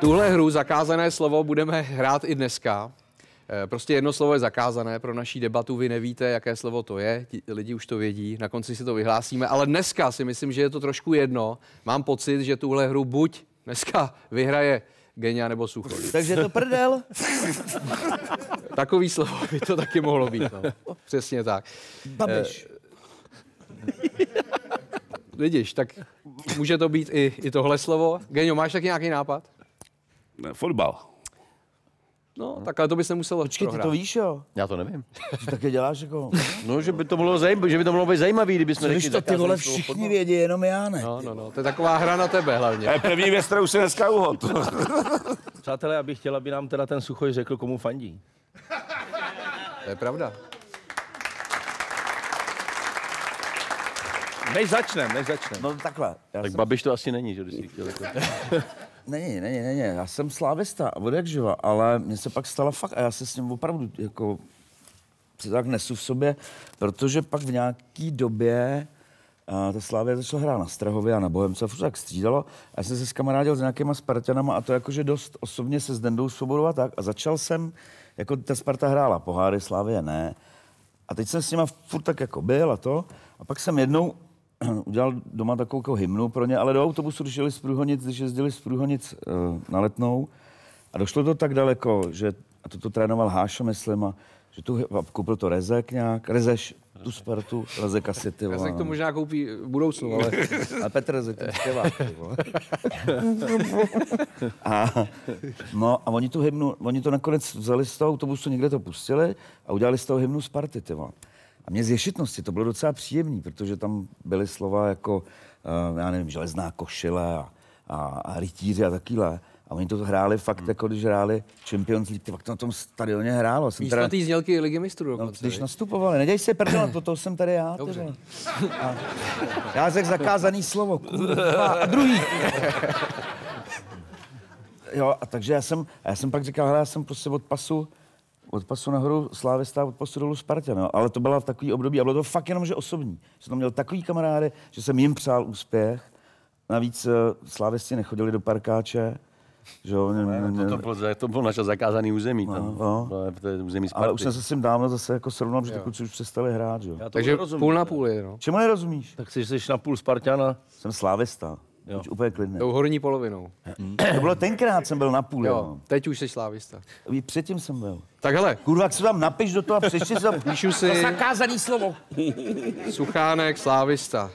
Tuhle hru zakázané slovo budeme hrát i dneska. Eh, Prostě jedno slovo je zakázané pro naší debatu. Vy nevíte, jaké slovo to je, ti lidi už to vědí, na konci si to vyhlásíme, ale dneska si myslím, že je to trošku jedno. Mám pocit, že tuhle hru buď dneska vyhraje Genia nebo Suchoj. Takže to prdel. Takový slovo by to taky mohlo být. No. Přesně tak. Babiš. Vidíš, tak může to být i, i tohle slovo. Genio, máš taky nějaký nápad? Ne, Fotbal. No, tak ale to by se muselo Počkej, ty prohrát. to víš, jo? Já to nevím. Ty taky děláš jako... No, že by to bylo zajímavé, že by to mohlo být zajímavý, kdyby jsme Víš to, ty vole, všichni vědí, jenom já ne. No, no, no, to je taková hra na tebe hlavně. To je první věc, kterou si dneska uhod. Přátelé, já bych chtěl, aby nám teda ten Suchoj řekl, komu fandí. To je pravda. Než začneme, než začneme. No takhle. Já Tak jsem... Babiš to asi není, že bys si chtěl jako... Není, není, není. Já jsem slávista, od jak živa, ale mně se pak stala fakt, a já se s ním opravdu jako si tak nesu v sobě, protože pak v nějaký době a ta Slávě začala hrát na Strahově a na Bohemce a furt tak střídalo. A já jsem se s kamarádil s nějakýma Spartanama a to jakože dost osobně se s Dendou Svobodou a tak. A začal jsem, jako ta Sparta hrála poháry, Slávě ne. A teď jsem s nima furt tak jako byl a to. A pak jsem jednou udělal doma takovou jako hymnu pro ně, ale do autobusu, když jeli z Průhonic, když jezdili z Průhonic uh, na letnou. A došlo to tak daleko, že, a to, to trénoval Hášo, myslím, a že tu, koupil to Rezek nějak, Rezeš, tu Spartu, Rezek asi, ty vole. Rezek to možná koupí v budoucnu, ale A Petr Rezek, ten zpěvák, a, no a oni tu hymnu, oni to nakonec vzali z toho autobusu, někde to pustili a udělali z toho hymnu Sparty, ty vole. A mě z ješitnosti to bylo docela příjemný, protože tam byly slova jako, uh, já nevím, železná košile a, a, a rytíři a takýhle. A oni to hráli fakt, hmm. jako když hráli Champions League, fakt to na tom stadioně hrálo. Jsem místo té znělky Ligy mistrů No, dokonce. když viď? nastupovali, neděj se prdel, to, to jsem tady já. Dobře. A já řekl zakázaný slovo, kurva, a druhý. Jo, a takže já jsem, já jsem pak říkal, já jsem prostě od pasu, od pasu nahoru Slávista, od pasu dolů Spartě, no. Ale to byla v takový období a bylo to fakt jenom, že osobní. Jsem tam měl takový kamarády, že jsem jim přál úspěch. Navíc uh, Slávisti nechodili do parkáče, že jo, ne, ne, ne, To, to, bylo, to bylo naše zakázané území. Tam. no. To je- To je území ale Sparty. už jsem se s tím dávno zase jako srovnal, že ty kluci už přestali hrát, že jo. Já to Takže rozumím. půl na půl je, no. Čemu nerozumíš? Tak jsi, jsi na půl Spartana. Jsem slávista. Jo. Už úplně klidný. Tou horní polovinou. To bylo tenkrát, jsem byl na půl. Jo, Jo. teď už jsi slávista. Předtím jsem byl. Tak hele, Kurva, jak se tam napiš do toho a přečti si tam... píšu si Zakázaný slovo. Suchánek, slávista.